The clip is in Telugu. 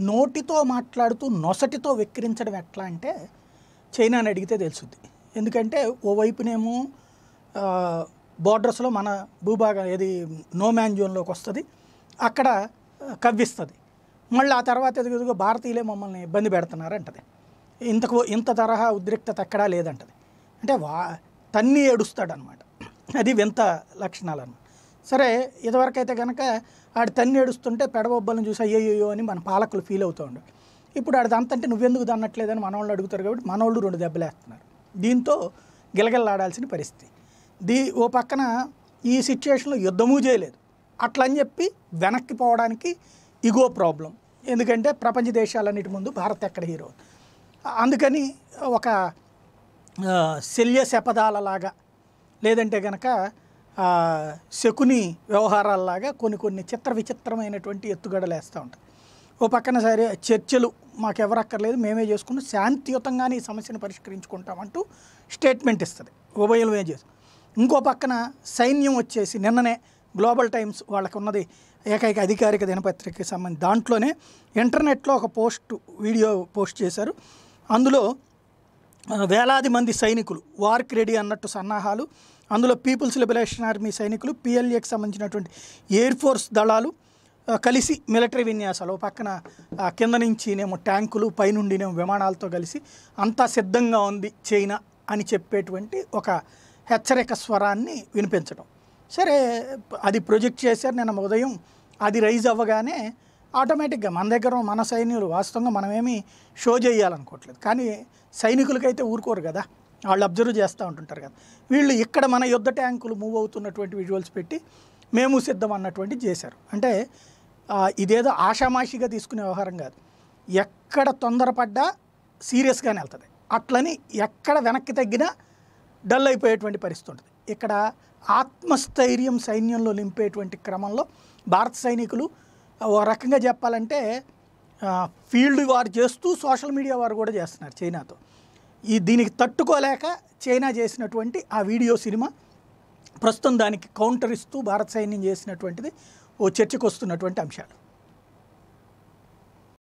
నోటితో మాట్లాడుతూ నొసటితో వెక్కిరించడం ఎట్లా అంటే చైనాని అడిగితే తెలుసుద్ది. ఎందుకంటే ఓవైపునేమో బార్డర్స్లో మన భూభాగం ఏది నోమ్యాన్ జోన్లోకి వస్తుంది అక్కడ కవ్విస్తుంది. మళ్ళీ ఆ తర్వాత ఎదుగుదుగా భారతీయులే మమ్మల్ని ఇబ్బంది పెడుతున్నారు అంటది ఇంతకు ఇంత తరహా ఉద్రిక్తత ఎక్కడా లేదంటది. అంటే వా తన్ని ఏడుస్తాడనమాట. అది వింత లక్షణాలు అన్నమాట సరే ఇదివరకైతే కనుక ఆడి తన్ని ఏడుస్తుంటే పెడబొబ్బలను చూసి అయ్యయ్యో అని మన పాలకులు ఫీల్ అవుతూ ఉండే ఇప్పుడు ఆడిది అంతంటే నువ్వెందుకు దన్నట్లేదని మనవాళ్ళు అడుగుతారు కాబట్టి మనవాళ్ళు రెండు దెబ్బలేస్తున్నారు. దీంతో గిలగిల్లాడాల్సిన పరిస్థితి. దీ ఓ పక్కన ఈ సిచ్యుయేషన్లో యుద్ధమూ చేయలేదు. అట్లా అని చెప్పి వెనక్కి పోవడానికి ఇగో ప్రాబ్లం ఎందుకంటే ప్రపంచ దేశాలన్నిటి ముందు భారత్ ఎక్కడ హీరో అందుకని ఒక శల్య శపథాలలాగా లేదంటే కనుక శకుని వ్యవహారాల్లాగా కొన్ని కొన్ని చిత్ర విచిత్రమైనటువంటి ఎత్తుగడలు వేస్తూ ఉంటాయి. ఓ పక్కన సరే చర్చలు మాకెవరు అక్కర్లేదు మేమే చేసుకుంటూ శాంతియుతంగానే ఈ సమస్యను పరిష్కరించుకుంటామంటూ స్టేట్మెంట్ ఇస్తుంది. ఉభయమే చేస్తాం. ఇంకో పక్కన సైన్యం వచ్చేసి నిన్ననే గ్లోబల్ టైమ్స్ వాళ్ళకు ఉన్నది ఏకైక అధికారిక దినపత్రికకి సంబంధించి దాంట్లోనే ఇంటర్నెట్లో ఒక పోస్ట్ వీడియో పోస్ట్ చేశారు. అందులో వేలాది మంది సైనికులు వార్క్ రెడీ అన్నట్టు సన్నాహాలు. అందులో పీపుల్స్ లిబరేషన్ ఆర్మీ సైనికులు పిఎల్ఏకి సంబంధించినటువంటి ఎయిర్ ఫోర్స్ దళాలు కలిసి మిలిటరీ విన్యాసాలు పక్కన కింద నుంచినేమో ట్యాంకులు పైనుండినేమో విమానాలతో కలిసి అంతా సిద్ధంగా ఉంది చైనా అని చెప్పేటువంటి ఒక హెచ్చరిక స్వరాన్ని వినిపించడం సరే అది ప్రొజెక్ట్ చేశారు. నిన్న ఉదయం అది రైజ్ అవ్వగానే ఆటోమేటిక్గా మన దగ్గర మన సైన్యులు వాస్తవంగా మనమేమి షో చేయాలనుకోవట్లేదు. కానీ సైనికులకైతే ఊరుకోరు కదా. వాళ్ళు అబ్జర్వ్ చేస్తూ ఉంటుంటారు కదా. వీళ్ళు ఇక్కడ మన యుద్ధ ట్యాంకులు మూవ్ అవుతున్నటువంటి విజువల్స్ పెట్టి మేము సిద్ధం అన్నటువంటి చేశారు. అంటే ఇదేదో ఆషామాషిగా తీసుకునే వ్యవహారం కాదు. ఎక్కడ తొందరపడ్డా సీరియస్గానే వెళ్తుంది. అట్లని ఎక్కడ వెనక్కి తగ్గినా డల్ అయిపోయేటువంటి పరిస్థితి ఉంటుంది. ఇక్కడ ఆత్మస్థైర్యం సైన్యంలో నింపేటువంటి క్రమంలో భారత సైనికులు ఒక రకంగా చెప్పాలంటే ఫీల్డ్ వారు చేస్తూ సోషల్ మీడియా వారు కూడా చేస్తున్నారు చైనాతో. ఈ దీనికి తట్టుకోలేక చైనా చేసినటువంటి ఆ వీడియో సినిమా ప్రస్తుతం దానికి కౌంటర్ ఇస్తూ భారత సైన్యం చేసినటువంటిది ఓ చర్చకు వస్తున్నటువంటి అంశాలు.